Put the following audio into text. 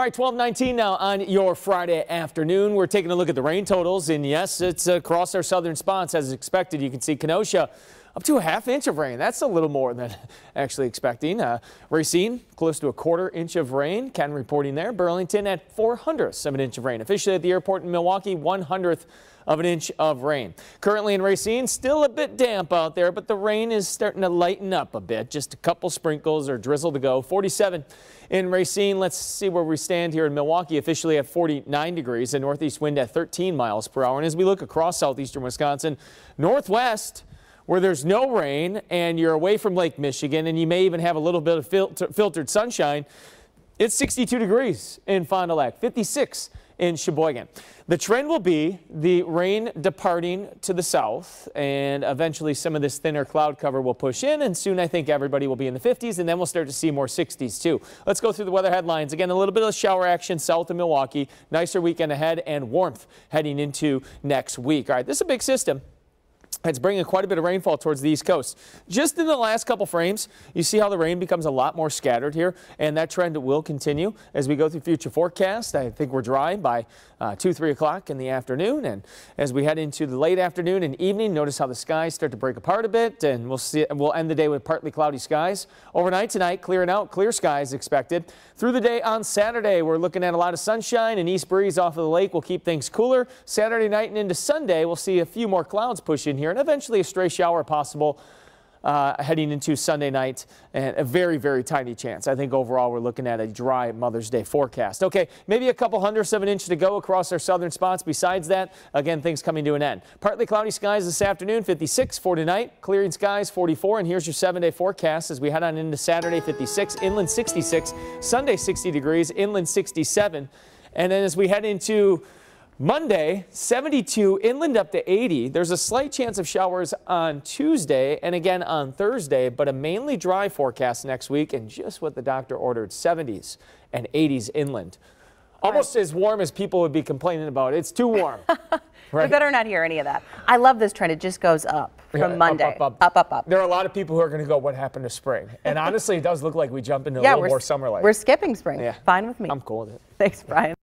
All right, 1219 now on your Friday afternoon. We're taking a look at the rain totals, and yes, it's across our southern spots as expected. You can see Kenosha up to a half inch of rain. That's a little more than actually expecting. Uh, Racine, close to a quarter inch of rain. Ken reporting there. Burlington at 4 hundredths of an inch of rain. Officially at the airport in Milwaukee, 1 hundredth of an inch of rain. Currently in Racine, still a bit damp out there, but the rain is starting to lighten up a bit. Just a couple sprinkles or drizzle to go. 47 in Racine. Let's see where we stand here in Milwaukee, officially at 49 degrees, a northeast wind at 13 miles per hour. And as we look across southeastern Wisconsin, northwest, where there's no rain and you're away from Lake Michigan and you may even have a little bit of filter, filtered sunshine, it's 62 degrees in Fond du Lac, 56 in Sheboygan. The trend will be the rain departing to the south and eventually some of this thinner cloud cover will push in and soon I think everybody will be in the 50s and then we'll start to see more 60s too. Let's go through the weather headlines. Again, a little bit of shower action south of Milwaukee, nicer weekend ahead and warmth heading into next week. All right, this is a big system. It's bringing quite a bit of rainfall towards the east coast. Just in the last couple frames, you see how the rain becomes a lot more scattered here, and that trend will continue as we go through future forecasts. I think we're dry by uh, 2, 3 o'clock in the afternoon, and as we head into the late afternoon and evening, notice how the skies start to break apart a bit, and we'll see. We'll end the day with partly cloudy skies. Overnight tonight, clearing out, clear skies expected. Through the day on Saturday, we're looking at a lot of sunshine and east breeze off of the lake will keep things cooler. Saturday night and into Sunday, we'll see a few more clouds push in here and eventually a stray shower possible uh, heading into Sunday night and a very, very tiny chance. I think overall we're looking at a dry Mother's Day forecast. Okay, maybe a couple hundredths of an inch to go across our southern spots. Besides that, again, things coming to an end. Partly cloudy skies this afternoon, 56 for tonight. Clearing skies, 44. And here's your seven-day forecast as we head on into Saturday, 56. Inland, 66. Sunday, 60 degrees. Inland, 67. And then as we head into Monday, 72, inland up to 80. There's a slight chance of showers on Tuesday and again on Thursday, but a mainly dry forecast next week and just what the doctor ordered, 70s and 80s inland. Almost right. as warm as people would be complaining about. It's too warm. right? We better not hear any of that. I love this trend. It just goes up from yeah, Monday. Up up, up, up, up. There are a lot of people who are going to go, what happened to spring? And honestly, it does look like we jump into yeah, a little more summer-like. We're skipping spring. Yeah. Fine with me. I'm cool with it. Thanks, Brian.